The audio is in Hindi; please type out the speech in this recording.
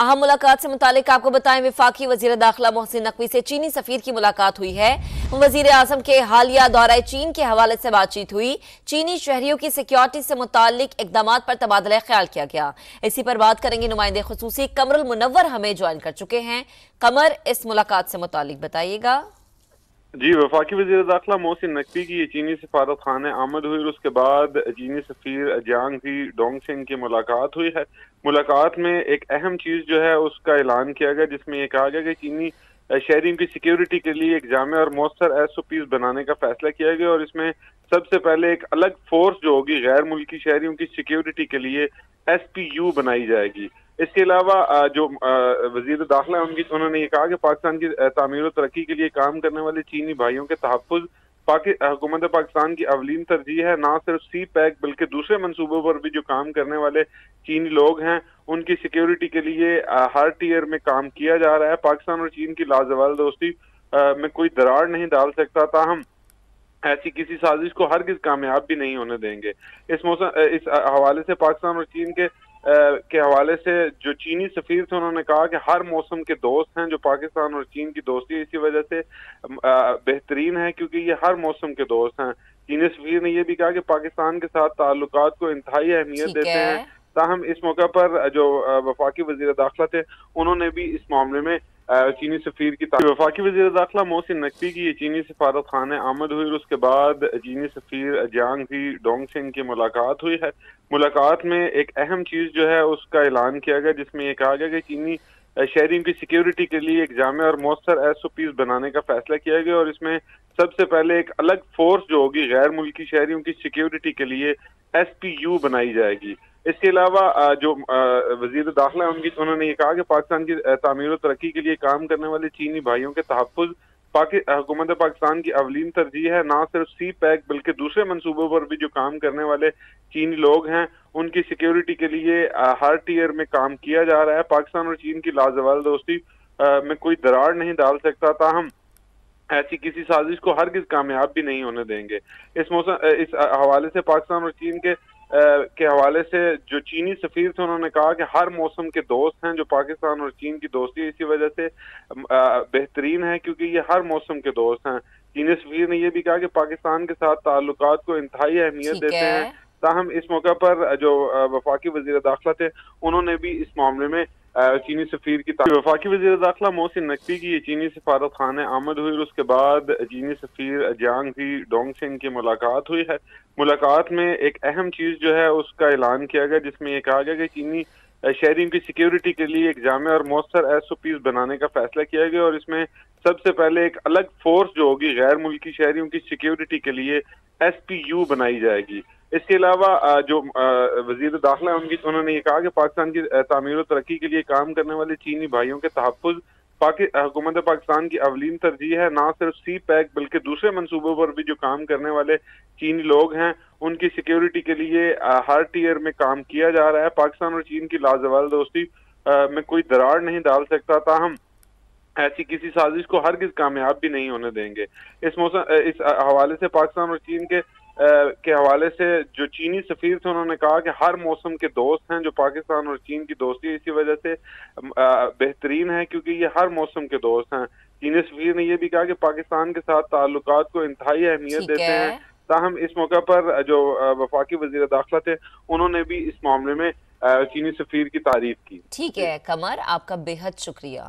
अहम मुलाकात से मुतालिक आपको बताएँ, विफाकी वज़ीर दाखिला मोहसिन नकवी से चीनी सफीर की मुलाकात हुई है। वज़ीर आज़म के हालिया दौरा चीन के हवाले से बातचीत हुई। चीनी शहरियों की सिक्योरिटी से मुतालिक इकदाम पर तबादला ख्याल किया गया। इसी पर बात करेंगे नुमाइंदे खसूसी कमरुल मुनवर हमें ज्वाइन कर चुके हैं। कमर, इस मुलाकात से मुतालिक बताइएगा। जी, वफाकी वजी दाखिला मोहसिन नकवी की चीनी सफारत खाने आमद हुई और उसके बाद चीनी सफीर जियांग जी डोंग सिंह की मुलाकात हुई है। मुलाकात में एक अहम चीज़ जो है, उसका ऐलान किया गया, जिसमें ये कहा गया कि चीनी शहरी की सिक्योरिटी के लिए एक जाम और मौसर एस ओ पीज बनाने का फैसला किया गया और इसमें सबसे पहले एक अलग फोर्स जो होगी गैर मुल्की शहरियों की सिक्योरिटी के लिए एस पी यू बनाई जाएगी। इसके अलावा जो वज़ीर दाखिला है, उनकी, उन्होंने ये कहा कि पाकिस्तान की तमीर और तरक्की के लिए काम करने वाले चीनी भाइयों के तहफ़ हुकूमत पाकिस्तान की अवलीन तरजीह है, ना सिर्फ़ सी पैक बल्कि दूसरे मनसूबों पर भी जो काम करने वाले चीनी लोग हैं, उनकी सिक्योरिटी के लिए हर टीयर में काम किया जा रहा है। पाकिस्तान और चीन की लाजवाल दोस्ती में कोई दरार नहीं डाल सकता, ताहम ऐसी किसी साजिश को हर किस कामयाब भी नहीं होने देंगे। इस मौसम इस हवाले से पाकिस्तान और चीन के के हवाले से जो चीनी सफीर थे उन्होंने कहा कि हर मौसम के दोस्त हैं जो पाकिस्तान और चीन की दोस्ती इसी वजह से बेहतरीन है क्योंकि ये हर मौसम के दोस्त हैं। चीनी सफीर ने यह भी कहा कि पाकिस्तान के साथ ताल्लुक को इंतहाई अहमियत देते हैं। ताहम इस मौके पर जो वफाकी वज़ीर दाखिला थे उन्होंने भी इस मामले में चीनी सफीर की वफाकी वजी दाखिला मोहसिन नकवी की चीनी सफारत खाने आमद हुई और उसके बाद चीनी सफीर जियांग जी डोंग सिंह की मुलाकात हुई है। मुलाकात में एक अहम चीज़ जो है उसका ऐलान किया गया, जिसमें यह कहा गया कि चीनी शहरी की सिक्योरिटी के लिए एक जाम और मौसर एस ओ पीज बनाने का फैसला किया गया और इसमें सबसे पहले एक अलग फोर्स जो होगी, गैर मुल्की शहरियों की सिक्योरिटी के लिए एस पी यू बनाई जाएगी। इसके अलावा जो वज़ीर दाखिला है, उनकी, उन्होंने ये कहा कि पाकिस्तान की तमीर तरक्की के लिए काम करने वाले चीनी भाइयों के तहफ़ हुकूमत पाकिस्तान की अवलीन तरजीह है, ना सिर्फ़ सी पैक बल्कि दूसरे मनसूबों पर भी जो काम करने वाले चीनी लोग हैं, उनकी सिक्योरिटी के लिए हर टीयर में काम किया जा रहा है। पाकिस्तान और चीन की लाजवाल दोस्ती में कोई दरार नहीं डाल सकता, ताहम ऐसी किसी साजिश को हर किस कामयाब भी नहीं होने देंगे। इस मौसम इस हवाले से पाकिस्तान और चीन के के हवाले से जो चीनी सफीर थे उन्होंने कहा कि हर मौसम के दोस्त हैं जो पाकिस्तान और चीन की दोस्ती इसी वजह से बेहतरीन है क्योंकि ये हर मौसम के दोस्त हैं। चीनी सफीर ने यह भी कहा कि पाकिस्तान के साथ ताल्लुक को इंतहाई अहमियत देते हैं। ताहम इस मौके पर जो वफाकी वज़ीर दाखिला थे उन्होंने भी इस मामले में चीनी सफीर की वफाकी वजी दाखिला मोहसिन नकवी की चीनी सफारत खाने आमद हुई और उसके बाद चीनी सफीर जियांग जी डोंग सिंह की मुलाकात हुई है। मुलाकात में एक अहम चीज़ जो है, उसका ऐलान किया गया, जिसमें यह कहा गया कि चीनी शहरी की सिक्योरिटी के लिए एक जाम और मौसर एस ओ पीज बनाने का फैसला किया गया और इसमें सबसे पहले एक अलग फोर्स जो होगी, गैर मुल्की शहरियों की सिक्योरिटी के लिए एस पी यू बनाई जाएगी। इसके अलावा जो वज़ीर दाखिला उनकी, उन्होंने ये कहा कि पाकिस्तान की तमीर तरक्की के लिए काम करने वाले चीनी भाइयों के तहफ़ हुकूमत पाकिस्तान की अवलीन तरजीह है। ना सिर्फ़ सी पैक बल्कि दूसरे मनसूबों पर भी जो काम करने वाले चीनी लोग हैं, उनकी सिक्योरिटी के लिए हर टीयर में काम किया जा रहा है। पाकिस्तान और चीन की लाजवाल दोस्ती में कोई दरार नहीं डाल सकता, ताहम ऐसी किसी साजिश को हर किस कामयाब भी नहीं होने देंगे। इस मौसम इस हवाले से पाकिस्तान और चीन के के हवाले से जो चीनी सफीर थे उन्होंने कहा कि हर मौसम के दोस्त हैं जो पाकिस्तान और चीन की दोस्ती इसी वजह से बेहतरीन है क्योंकि ये हर मौसम के दोस्त हैं। चीनी सफीर ने यह भी कहा कि पाकिस्तान के साथ ताल्लुक को इंतहाई अहमियत देते हैं। ताहम इस मौके पर जो वफाकी वज़ीर दाखिला थे उन्होंने भी इस मामले में चीनी सफीर की तारीफ़ की। ठीक है कमर आपका बेहद शुक्रिया।